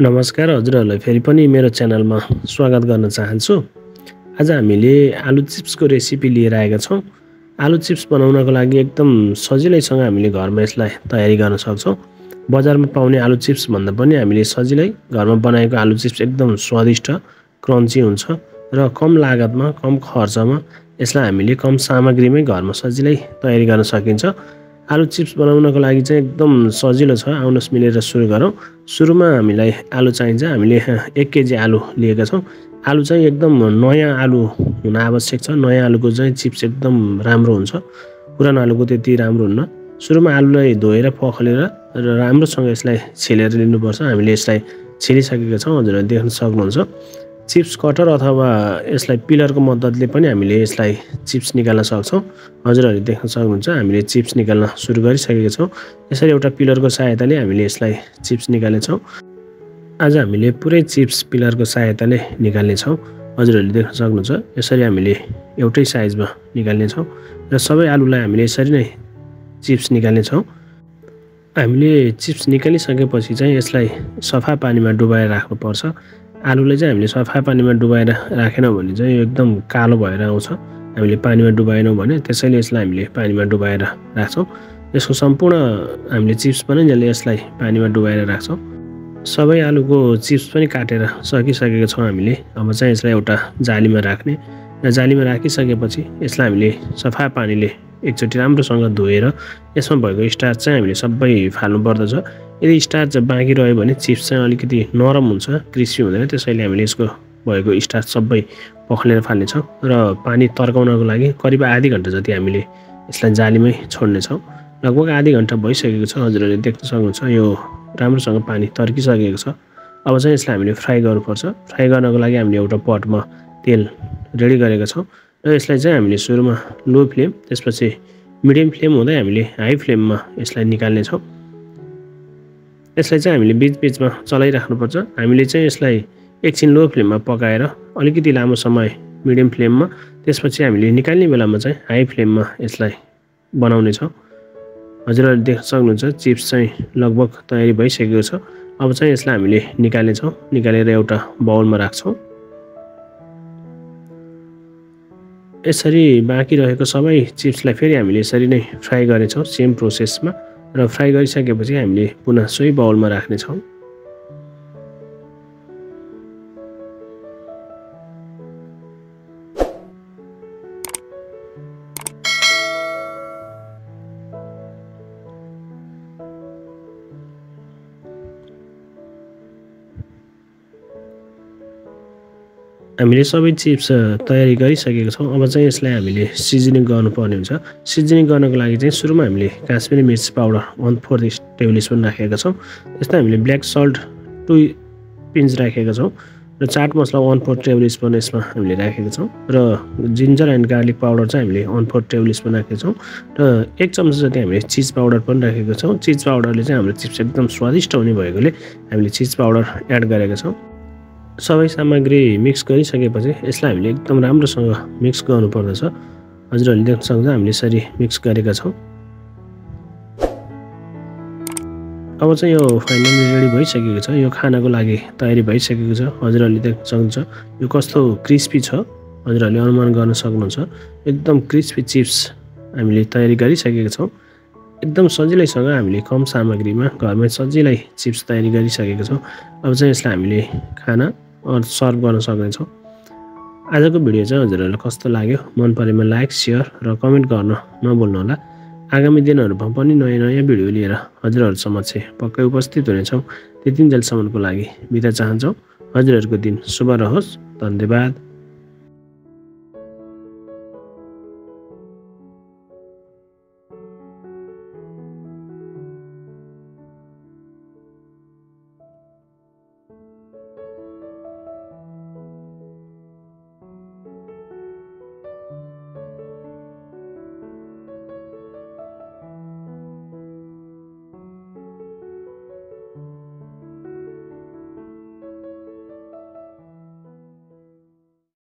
नमस्कार हजुरहरूलाई फेरि पनि मेरो च्यानलमा स्वागत गर्न चाहन्छु। आज हामीले आलु चिप्सको रेसिपी लिएर आएका छौँ। आलु चिप्स बनाउनको लागि एकदम सजिलैसँग हामीले घरमा यसलाई तयारी गर्न सक्छौँ। बजारमा पाउने आलु चिप्स भन्दा पनि हामीले सजिलै घरमा बनाएको आलु चिप्स एकदम स्वादिष्ट क्रन्ची हुन्छ र कम लागतमा कम खर्चमा यसलाई हामीले कम सामग्रीमै घरमा सजिलै तयारी गर्न सकिन्छ। आलु चिप्स बनाउनको लागि चाहिँ एकदम सजिलो छ। आउनुहोस् मिलेर सुरु गरौँ। सुरुमा हामीलाई आलु चाहिन्छ। हामीले एक केजी आलु लिएका छौँ। आलु चाहिँ एकदम नयाँ आलु हुन आवश्यक छ। नयाँ आलुको चाहिँ चिप्स एकदम राम्रो हुन्छ। पुरानो आलुको त्यति राम्रो हुन्न। सुरुमा आलुलाई धोएर पखालेर र राम्रोसँग यसलाई छिलेर लिनुपर्छ। हामीले यसलाई छिलिसकेका छौँ। हजुरहरूले देख्न सक्नुहुन्छ। चिप्स कटर अथवा यसलाई पिलरको मद्दतले पनि हामीले यसलाई चिप्स निकाल्न सक्छौँ। हजुरहरूले देख्न सक्नुहुन्छ। हामीले चिप्स निकाल्न सुरु गरिसकेका छौँ। यसरी एउटा पिलरको सहायताले हामीले यसलाई चिप्स निकाल्नेछौँ आज हामीले पुरै चिप्स पिलरको सहायताले निकाल्नेछौँ। हजुरहरूले देख्न सक्नुहुन्छ। यसरी हामीले एउटै साइजमा निकाल्नेछौँ र सबै आलुलाई हामीले यसरी नै चिप्स निकाल्नेछौँ। हामीले चिप्स निकालिसकेपछि चाहिँ यसलाई सफा पानीमा डुबाएर राख्नुपर्छ। आलुलाई चाहिँ हामीले सफा पानीमा डुबाएर राखेनौँ भने चाहिँ एकदम कालो भएर आउँछ। हामीले पानीमा डुबाएनौँ भने त्यसैले यसलाई हामीले पानीमा डुबाएर राख्छौँ। यसको सम्पूर्ण हामीले चिप्स पनि यसलाई पानीमा डुबाएर राख्छौँ। सबै आलुको चिप्स पनि काटेर सकिसकेको छौँ हामीले। अब चाहिँ यसलाई एउटा जालीमा राख्ने। र जालीमा राखिसकेपछि यसलाई हामीले सफा पानीले एकचोटि राम्रोसँग धोएर यसमा भएको स्टार्च चाहिँ हामीले सबै फाल्नु पर्दछ यदि स्टार्च बाँकी रह्यो भने चिप्स चाहिँ अलिकति नरम हुन्छ क्रिस्पी हुँदैन त्यसैले हामीले यसको भएको स्टार्च सबै पखालेर फाल्नेछौँ र पानी तर्काउनको लागि करिब आधी घन्टा जति हामीले यसलाई जालीमै छोड्नेछौँ। लगभग आधी घन्टा भइसकेको छ हजुरहरूले देख्न सक्नुहुन्छ यो राम्रोसँग पानी तर्किसकेको छ। अब चाहिँ यसलाई हामीले फ्राई गर्नुपर्छ। फ्राई गर्नको लागि हामीले एउटा पटमा तेल रेडी गरेका छौँ। र यसलाई चाहिँ हामीले सुरुमा लो फ्लेम त्यसपछि मिडियम फ्लेम हुँदै हामीले हाई फ्लेममा यसलाई निकाल्नेछौँ। यसलाई चाहिँ हामीले बिचबिचमा चलाइराख्नुपर्छ। हामीले चाहिँ यसलाई एकछिन लो फ्लेममा पकाएर अलिकति लामो समय मिडियम फ्लेममा त्यसपछि हामीले निकाल्ने बेलामा चाहिँ हाई फ्लेममा यसलाई बनाउनेछौँ। हजुरहरूले देख्न सक्नुहुन्छ चिप्स चाहिँ लगभग तयारी भइसकेको छ। अब चाहिँ यसलाई हामीले निकाल्नेछौँ। निकालेर एउटा बाउलमा राख्छौँ। यसरी बाँकी रहेको सबै चिप्सलाई फेरि हामीले यसरी नै फ्राई गर्नेछौँ सेम प्रोसेसमा र फ्राई गरिसकेपछि हामीले पुनः सोही बाउलमा राख्नेछौँ। हामीले सबै चिप्स तयारी गरिसकेको छौँ। अब चाहिँ यसलाई हामीले सिजनिङ गर्नुपर्ने हुन्छ। सिजनिङ गर्नको लागि चाहिँ सुरुमा हामीले काश्मिरी मिर्च powder one fourth tablespoon राखेका छौँ। त्यस्तै हामीले ब्ल्याक सल्ट टु पिन्च राखेका छौँ र chaat masala one fourth tablespoon यसमा हामीले राखेका छौँ र जिन्जर एन्ड गार्लिक पाउडर चाहिँ हामीले वान फोर्थ टेबल स्पुन राखेका छौँ र एक चम्चा जति हामीले चिज पाउडर पनि राखेका छौँ। चिज पाउडरले चाहिँ हाम्रो चिप्स एकदम स्वादिष्ट हुने भएकोले हामीले चिज पाउडर एड गरेका छौँ। सबै सामग्री मिक्स गरिसकेपछि यसलाई हामीले एकदम राम्रोसँग मिक्स गर्नुपर्दछ। हजुरहरूले देख्न सक्छ हामीले यसरी मिक्स गरेका छौँ। अब चाहिँ यो फाइनली रेडी भइसकेको छ। यो खानाको लागि तयारी भइसकेको छ। हजुरहरूले देख्न सक्नुहुन्छ। यो कस्तो क्रिस्पी छ। हजुरहरूले अनुमान गर्न सक्नुहुन्छ। एकदम क्रिस्पी चिप्स हामीले तयारी गरिसकेका छौँ। एकदम सजिलैसँग हामीले कम सामग्रीमा घरमै सजिलै चिप्स तयारी गरिसकेका छौँ। अब चाहिँ यसलाई हामीले खाना सर्भ गर्न सक्नेछौँ। आजको भिडियो चाहिँ हजुरहरूलाई कस्तो लाग्यो? मन परेमा लाइक सेयर र कमेन्ट गर्न नभुल्नुहोला। आगामी दिनहरूमा पनि नयाँ नयाँ भिडियो लिएर हजुरहरू समक्ष पक्कै उपस्थित हुनेछौँ। त्यति जेलसम्मको लागि बिदा चाहन्छौँ। हजुरहरूको दिन शुभ रहोस्। धन्यवाद।